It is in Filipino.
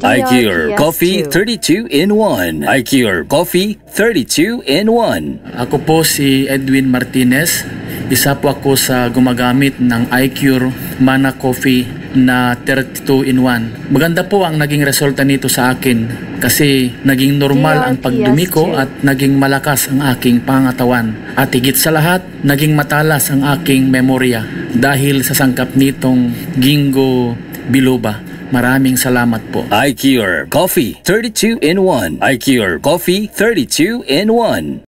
IQR Coffee 32 in 1. IQR Coffee 32 in 1. Ako po si Edwin Martinez. Isa po ako sa gumagamit ng iCure Mana Coffee na 32 in 1. Maganda po ang naging resulta nito sa akin kasi naging normal ang pagdumi ko at naging malakas ang aking pangatawan. At higit sa lahat, naging matalas ang aking memorya dahil sa sangkap nitong Gingo Biloba. Maraming salamat po. IQR Coffee 32 in 1. IQR Coffee 32 in 1.